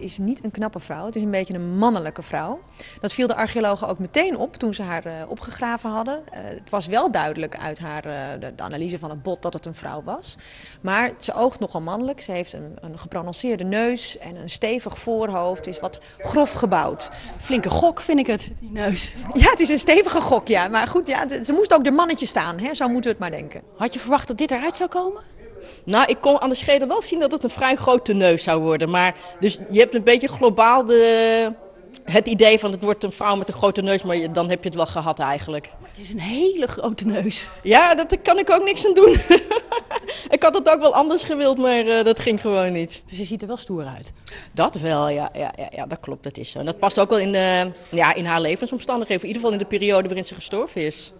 is niet een knappe vrouw. Het is een beetje een mannelijke vrouw. Dat viel de archeologen ook meteen op toen ze haar uh, opgegraven hadden. Uh, het was wel duidelijk uit haar, uh, de, de, analyse van het bot dat het een vrouw was. Maar ze oogt nogal mannelijk. Ze heeft een, een gebronceerde neus en een stevig voorhoofd. Is wat grof gebouwd. Flinke gok vind ik het, die neus. Ja, het is een stevige gok, ja. Maar goed, ja, ze moest ook de mannetje staan. Hè? Zo moeten we het maar denken. Had je verwacht dat dit eruit zou komen? Nou, ik kon aan de schedel wel zien dat het een vrij grote neus zou worden. Maar dus je hebt een beetje globaal de, het idee van het wordt een vrouw met een grote neus, maar dan heb je het wel gehad eigenlijk. Maar het is een hele grote neus. Ja, daar kan ik ook niks aan doen. ik had het ook wel anders gewild, maar uh, dat ging gewoon niet. Dus je ziet er wel stoer uit? Dat wel, ja, ja, ja, ja dat klopt, dat is zo. En dat past ook wel in, uh, ja, in haar levensomstandigheden, in ieder geval in de periode waarin ze gestorven is.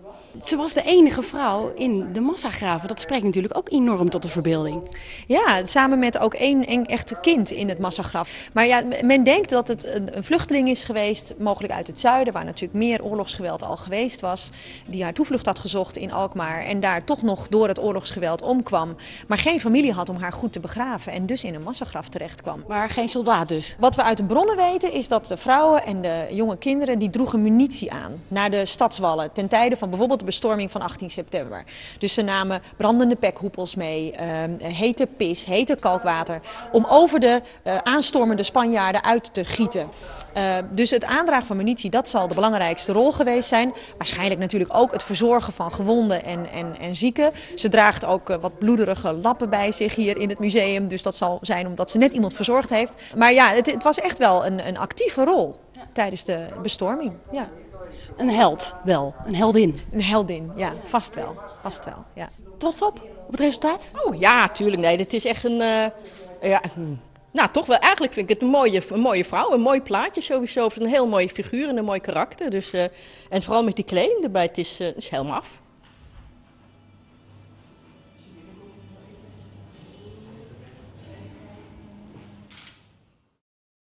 Ze was de enige vrouw in de massagraven. Dat spreekt natuurlijk ook enorm tot de verbeelding. Ja, samen met ook één, echte kind in het massagraf. Maar ja, men denkt dat het een, een, vluchteling is geweest, mogelijk uit het zuiden, waar natuurlijk meer oorlogsgeweld al geweest was. Die haar toevlucht had gezocht in Alkmaar en daar toch nog door het oorlogsgeweld omkwam. Maar geen familie had om haar goed te begraven en dus in een massagraf terecht kwam. Maar geen soldaat dus? Wat we uit de bronnen weten is dat de vrouwen en de jonge kinderen die droegen munitie aan naar de stadswallen ten tijde van bijvoorbeeld de bestorming van 18 september. Dus ze namen brandende pekhoepels mee, uh, hete pis, hete kalkwater, om over de uh, aanstormende Spanjaarden uit te gieten. Uh, dus het aandragen van munitie, dat zal de belangrijkste rol geweest zijn. Waarschijnlijk natuurlijk ook het verzorgen van gewonden en, en, en zieken. Ze draagt ook uh, wat bloederige lappen bij zich hier in het museum. Dus dat zal zijn omdat ze net iemand verzorgd heeft. Maar ja, het, het was echt wel een, een actieve rol tijdens de bestorming. Ja. Een held wel, een heldin. Een heldin, ja, vast wel. Vast wel ja. Trots op, op het resultaat? Oh ja, tuurlijk. Nee, dit is echt een... Uh, ja, nou, toch wel. Eigenlijk vind ik het een mooie, een mooie vrouw. Een mooi plaatje sowieso. Een heel mooie figuur en een mooi karakter. Dus, uh, en vooral met die kleding erbij. Het is, uh, het is helemaal af.